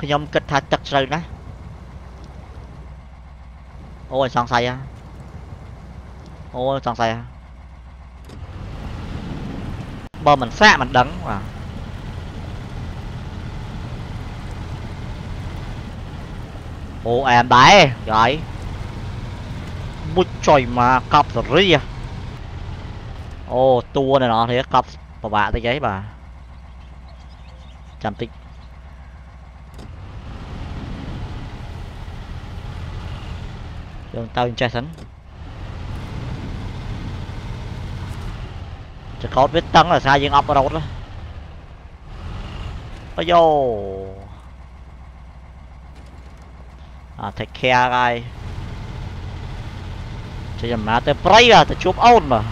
ខ្ញុំគិតថាទឹកជ្រៅណាស់អូយសង្ស័យហ่ะអូយសង្ស័យហ่ะបើមិនសាកមិនដឹងបាទអូអែមដែរយាយមុជចុយមកកប់សេរីហ៎អូតួnày nó thế កប់ពិបាកតិចអីបាទចាំតិច យើងទៅចេះសិនចកោតវាតឹងដោយសារយើងអប់រ៉ូតអាយ៉ូអា take care ហើយចេញអំណាចទៅព្រៃបាទទៅជួបអូនបាទ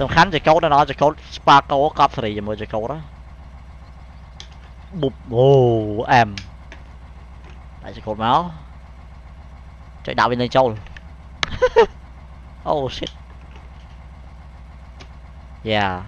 សំខាន់ចកោតដល់ចកោតស្ប៉ាកូកប់សេរីជាមួយចកោតបុបអូអែម Đấy, chỉ cột máu? Chạy đạo bên đây châu Oh shit. Yeah.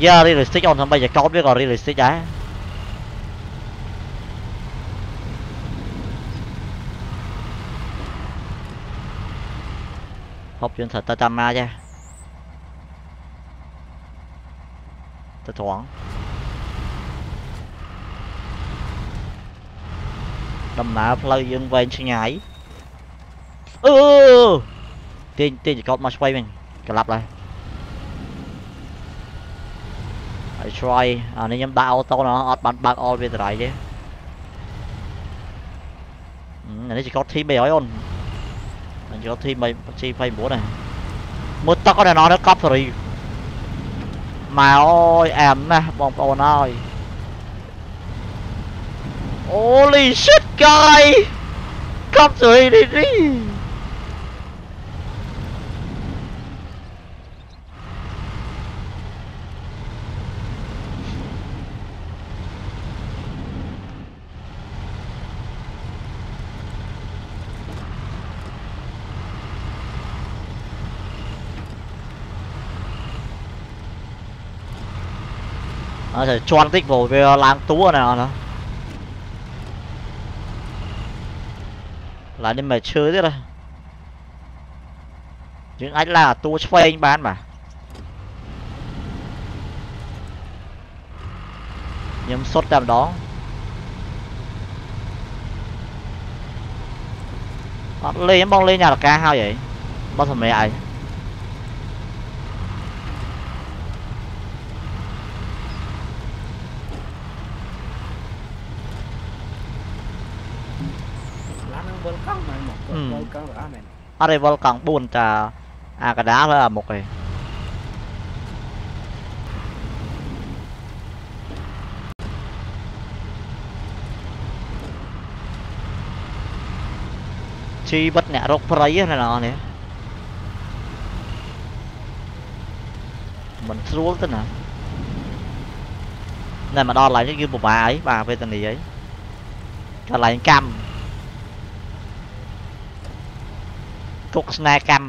Yeah, realistic on thằng bây giờ con biết còn realistic đấy hộp chuyên thật ta trăm ma chứ ទៅតាមម៉ាចេះទៅត្រង់ដំណើរផ្លូវយើងវែងឆ្ងាយអឺទាញទាញចកោតមកឆ្វេងវិញក្លាប់ឡើយហើយ try អានេះខ្ញុំដាក់អូតូណអត់បានបើក all វាតរៃទេអានេះចកោត T300 អូនអញ្ចឹង T 3 G29 này មើលទឹកអត់ណោះកប់សេរី ម៉ែអើយអែមណាស់បងប្អូនអើយ Holy shit guy កប់សេរីនេះ Ờ, nó sẽ choan tích vào với ờ, làng tú này nó là nên mà chơi thế rồi những anh là tu phê anh bán mà. Nhưng sốt làm đó. Bắt lên bong lên nhà là ca hao vậy? Bắt thằng mẹ ấy អត់លេងបងលេងអារកាហើយហីបើសម្រាប់អី lá nó vươn cong mà một Ừ. vươn cong rõ này អត់ទេវល់កង់4តាអាកដាលហើយអាមុខឯងជីវិតអ្នករកព្រៃណាណនេះមិនស្រួលទេណាណែមកដល់កន្លែងនេះគឺពិបាកអីបាទវេទនីអីកន្លែងកម្ម គុកស្នេហ៍កម្ម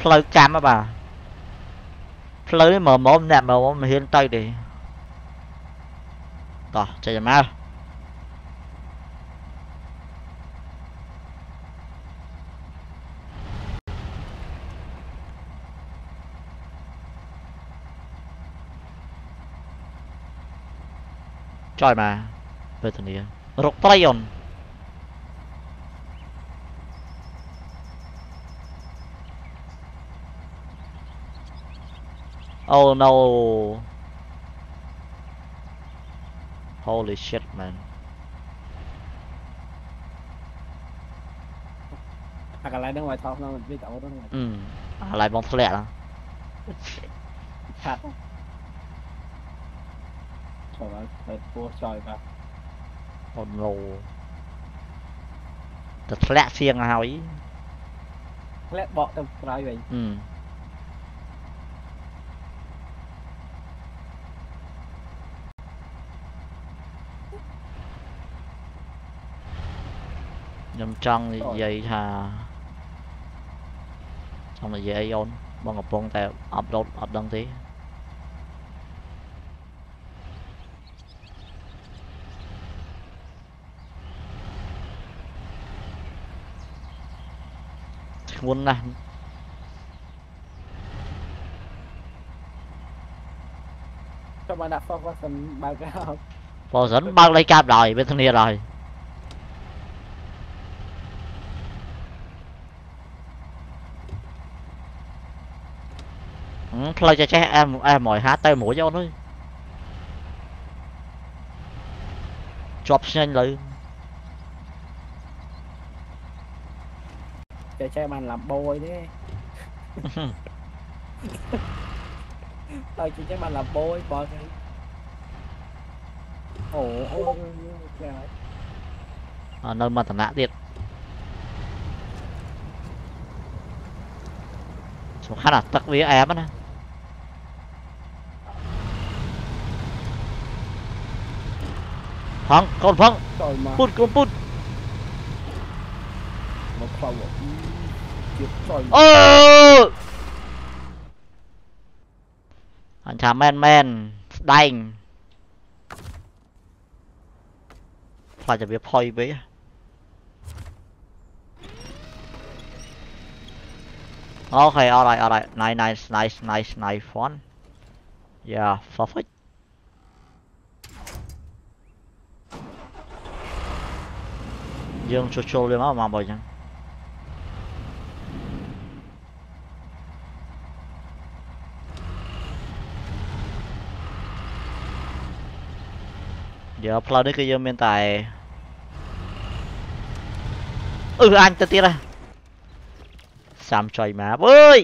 ផ្លូវកម្មហ៎បាទផ្លូវនេះមើលមុំអ្នកមើលមុំមិនហ៊ានទៅទេតោះចេញមកចុយមកពេលធានារកត្រីអូន Oh no. Holy shit, man. à cái lá nó ngoài thau nó mình biết cậu đó ngoài Ừ. À, lại bóng lẹ đó. thật trời ơi thật vua trời và Oh no. Thật lẹ xiềng hỏi. lét bọ trong trái vậy Ừ. ខ្ញុំចង់និយាយថាច không là gì ấy ôn bọn ngọc phong tại upload up đăng tí muốn nè cho bạn đặt phong qua phần bài cao Bò dẫn băng lấy cáp rồi bên thằng kia rồi ừ, thôi cho chắc em em mỏi hát tay mũi cho thôi chọc nhanh lại để cho bạn làm bôi đấy tao chỉ cho bạn làm bôi bôi cái ồ ôi trời à, nơi mà thằng nãទៀតសំខាន់អាទឹកវាអែមណាផងកូនផង trời mà ពុតកូនពុត một khẩu chiếc trời អឺ Thắng, con thắng Put, con put Nó khao bỏ Kiếp trời. Ơ Anh chả men men. Đành. Phải chả biết phoi bế Okay, alright, alright. Nice, nice, nice, nice, nice one. Yeah, perfect. យើងចូលចូលវាមកមកបើអញ្ចឹងយកផ្លូវនេះគឺយើងមានតែអឺអញទៅទៀតហ่ะសាំចុយមកអើយ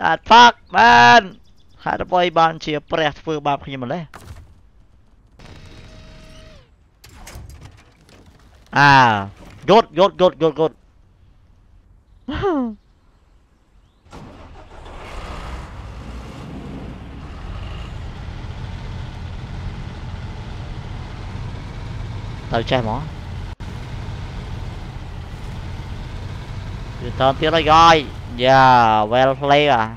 តាត់ផាក់បានហើយទៅបីបានជាព្រះធ្វើបាបខ្ញុំម្លេះ À, chốt, chốt, chốt, chốt, chốt. Tao chơi mỏ. Return tiếp rồi. Yeah, well played à.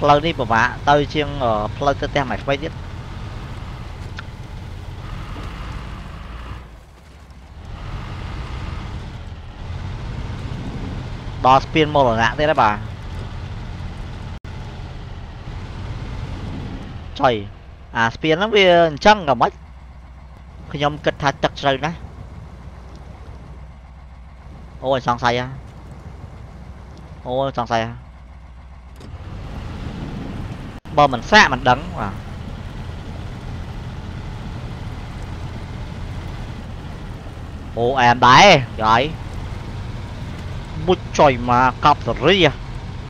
no, no. Flow នេះពិបាកទៅជាងអឺផ្លូវទៅផ្ទះមួយថ្មីទៀតដល់ស្ពានមរណៈទៀតហើយបាទចុយអាស្ពានហ្នឹងវាអញ្ចឹងក៏មិនខ្ញុំគិតថាទឹកជ្រៅណាស់អូយសង្ស័យហ่ะអូយសង្ស័យហ่ะ បើមិនសាកមិនដឹងបាទអូអែមដែរយាយមុជចុយមកកប់សេរីហ៎